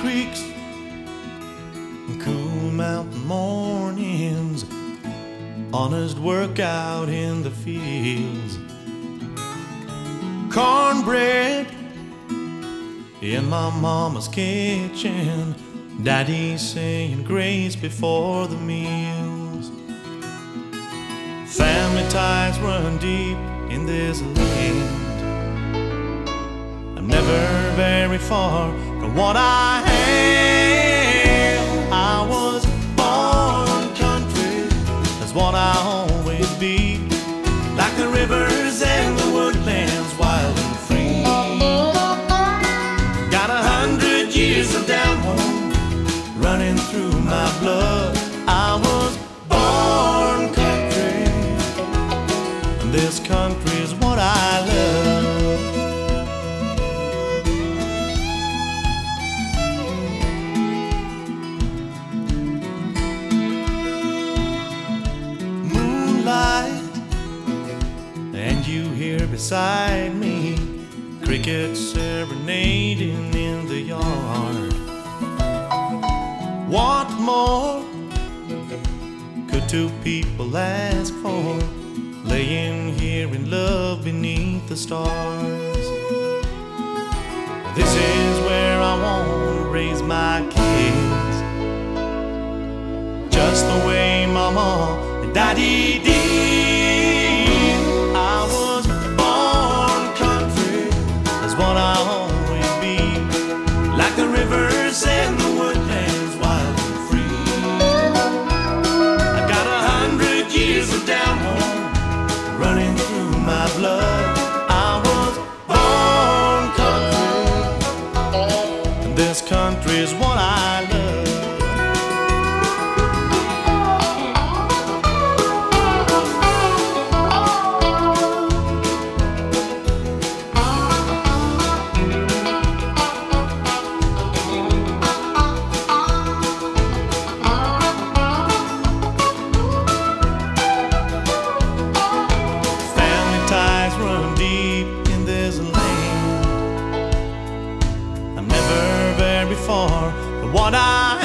creeks and cool mountain mornings, honest work out in the fields, cornbread in my mama's kitchen, daddy saying grace before the meals. Family ties run deep in this land. I've never very far from what I am. I was born country, that's what I'll always be. Like the rivers and the woodlands, wild and free. Got a hundred years of down home running through my blood. I was born country, and this country is what I here beside me. Crickets serenading in the yard. What more could two people ask for? Laying here in love beneath the stars. This is where i want to raise my kids. Just the way mama and daddy did. Far from what I